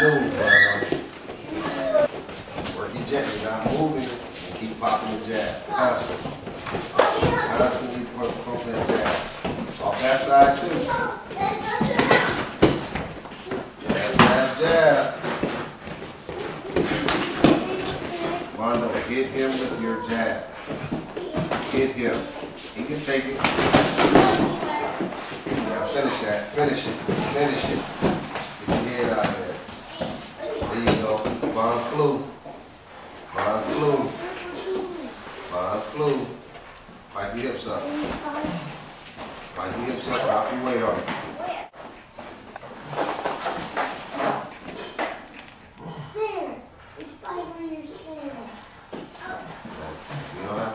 move, Mondo. Work your jab, you're not moving, and keep popping the jab, constantly. Constantly poke that jab. Off that side too. Jab, jab, jab. Mondo, hit him with your jab. Hit him. He can take it. Yeah, finish that. Finish it. Finish it. Get your head out of there. There you go. Von Flue. Von Flue. Von Flue. Pike your hips up. Pike your hips up. Drop your weight on it. There. It's by where you're standing. If you don't have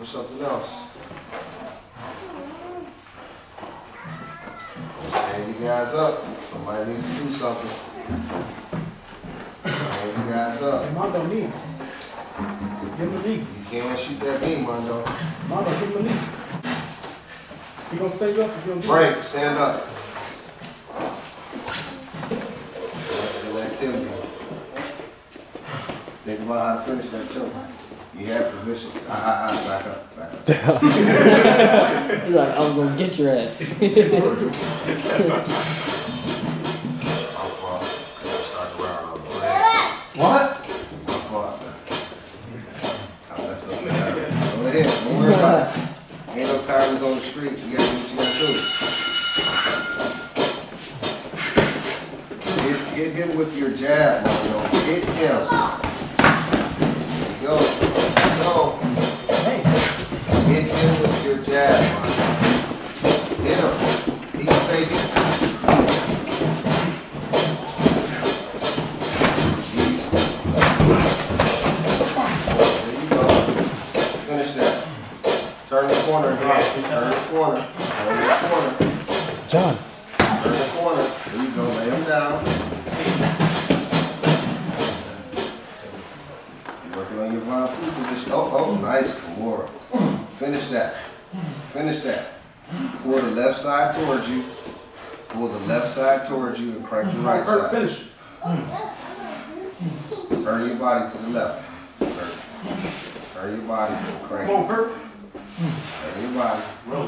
for something else. Stand you guys up. Somebody needs to do something. Stand you guys up. Mondo, knee. Give him a knee. You can't shoot that beam, Mondo. Mondo, give him a knee. You gonna stand up you don't do? Frank, stand up. Activity. Think about how to finish that choke. You have position. Ah, ah, ah, back up, back up. You're like, I'm gonna get your ass. I'll fall. Start the round over. Go ahead. What? I'll fall. I. Go ahead, don't worry about it. Ain't no tires on the street. You gotta do what you gotta do. Hit, hit him with your jab, Mario. Hit him. Corner and drop. Turn the corner. Turn the corner. John. Turn the corner. There you go. Lay him down. You're working on your Von Fu position. Oh, oh, nice, Kimura. Finish that. Finish that. Pull the left side towards you. Pull the left side towards you and crank the right side. finish. Turn your body to the left. Turn- Turn your body and crank. Come on, Kurt. Turn your body.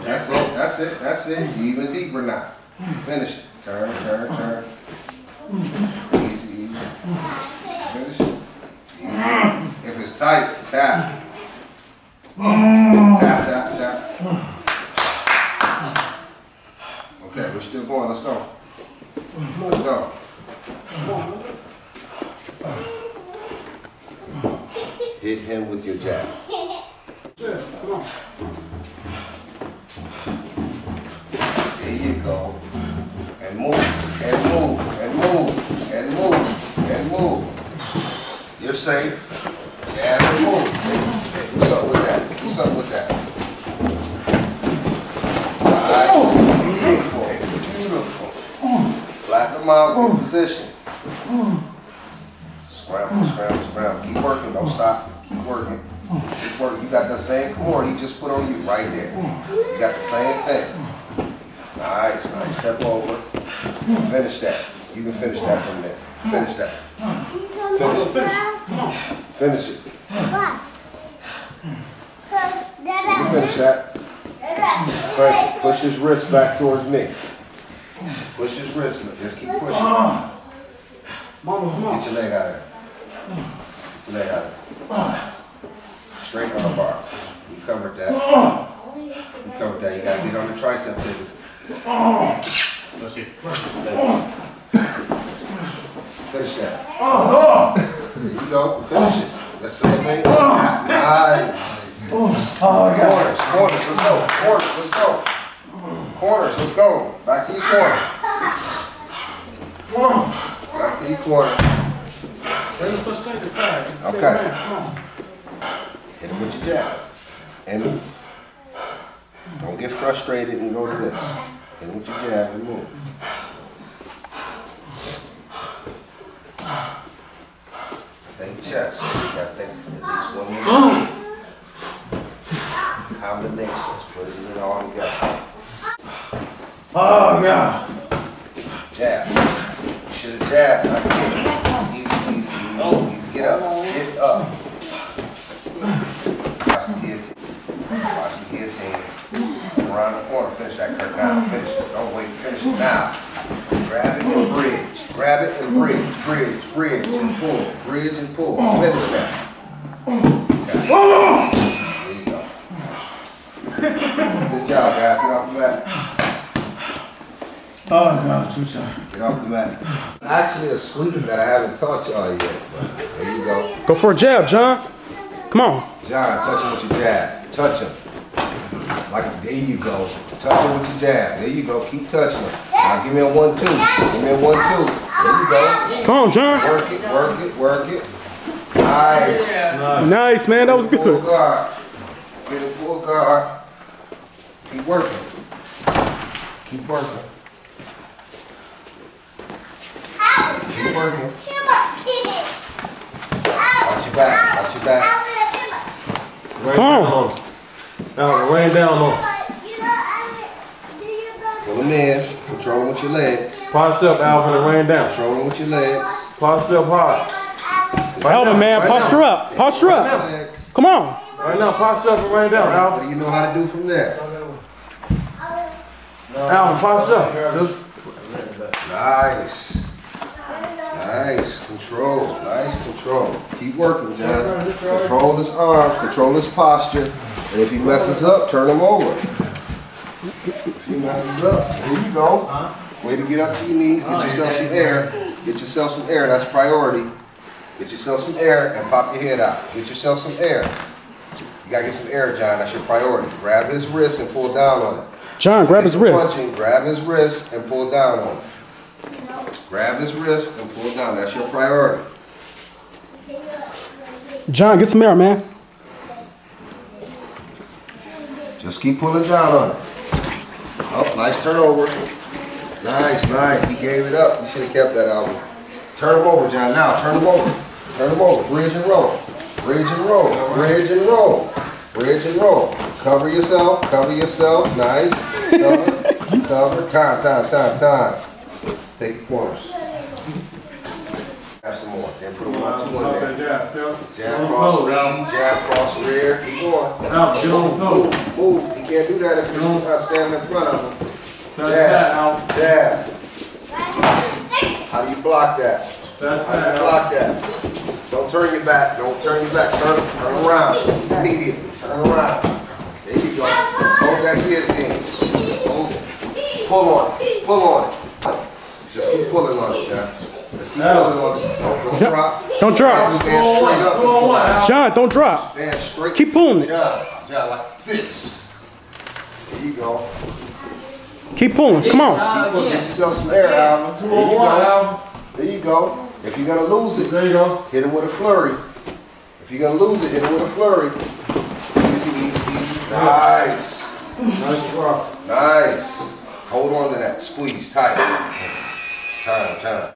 That's it, that's it, that's it. Even deeper now. Finish it. Turn, turn, turn. Easy, easy. Finish it. Easy. If it's tight, tap. Tap, tap, tap. Okay, we're still going. Let's go. Let's go. Hit him with your jab. Come on. There you go. And move, and move, and move, and move, and move. You're safe. And move. Do something with that. Do something with that. Nice. Beautiful. Beautiful. Flatten them out in position. Scramble, scramble, scramble. Keep working. Don't stop. Keep working. You got the same core he just put on you right there. You got the same thing. Nice, nice. Step over. Finish that. You can finish that from there. Finish that. Finish. it. Finish it. You can finish that. Frank, push his wrist back towards me. Push his wrist. Just keep pushing. Mama, come on. Get your leg out of there. Get your leg out of there. Straight arm bar. You covered that. You covered that. You gotta get on the tricep pivot. Finish that. There you go. Finish it. Let's elevate. Nice. Oh, Corners, corners, let's go. Corners, let's go. Corners, let's go. Back to your corner. Back to your corner. There's no such thing as side. It's the same Okay. Man. Come on. Hit him with your jab. And move. Don't get frustrated and go to this. Him with your jab and move. Think chest. You gotta think at least one more. Combinations, putting it all together. Oh, God. Jab. should have jabbed, not kicked. Easy, easy, easy, easy. Get up, get up. Watch the guillotine. Watch the guillotine. Around the corner, finish that Kurt down, finish it. Don't wait, finish it now. Grab it and bridge. Grab it and bridge, bridge, bridge and pull, bridge and pull. Oh. Finish that. Okay. There you go. Good job, guys. Get off the mat. Oh, God, too sorry. Get off the mat. Actually, a sweep that I haven't taught y'all yet. but There you go. Go for a jab, John. Come on. John, touch him with your jab. Touch him. Like, there you go. Touch him with your jab. There you go. Keep touching him. Now give me a one, two. Give me a one, two. There you go. Come on, John. Work it, work it, work it. Nice. Nice, man. That was Full good. guard. Get a full guard. Keep working. Keep working. Keep working. Watch your back. Watch your back. Rain Come on. down. Now, rain down on 'em. Pull in. Control them with your legs. Posture up, Alvin, and rain down. Control them with your legs. Posture up hard. Alvin, man, Right posture now. up. Posture up. Legs. Come on. Right now, posture up and rain down, What Alvin. do you know how to do from there? Alvin, posture up. Just Nice. Nice control. Nice control. Keep working, John. Control his arms. Control his posture. And if he messes up, turn him over. If he messes up, there you go. Way to get up to your knees. Get oh, yourself some air. Get yourself some air. That's priority. Get yourself some air and pop your head out. Get yourself some air. You gotta get some air, John. That's your priority. Grab his wrist and pull down on it. John, grab his wrist. Punching, grab his wrist and pull down on him. Grab his wrist and pull down. That's your priority. John, get some air, man. Just keep pulling down on it. Oh, nice turnover. Nice, nice. He gave it up. You should have kept that album. Turn him over, John. Now, turn him over. Turn him over. Bridge and roll. Bridge and roll. Bridge and roll. Bridge and roll. Cover yourself. Cover yourself. Nice. Cover. Cover. Time, time, time, time. Take corners. Have some more. Then put a one, two in there. jab, still. Jab Get on cross toes, jab cross rear. Keep going. Alvin, get on toes. Move. You can't do that if you're not standing in front of him. That's that, Jab. How do you block that? That's How do you block that? Don't turn your back. Don't turn your back. Turn, turn around. Immediately. Turn around. There you go. Hold that guillotine. Hold it. Pull on it. Pull on it. Just keep pulling on it, John. Just keep pulling on it. Don't, don't drop. Don't drop. Stand straight up. Two on one, Alvin. John, don't drop. Stand straight. Keep pulling it. John, John, like this. There you go. Keep pulling. Come on. Keep pulling. Get yourself some air, Alvin. There you go. There you go. If you're gonna lose it, There you go. hit him with a flurry. If you're gonna lose it, hit him with a flurry. Easy, easy, easy. Nice. Nice work. Nice. Hold on to that. Squeeze tight. Time, time.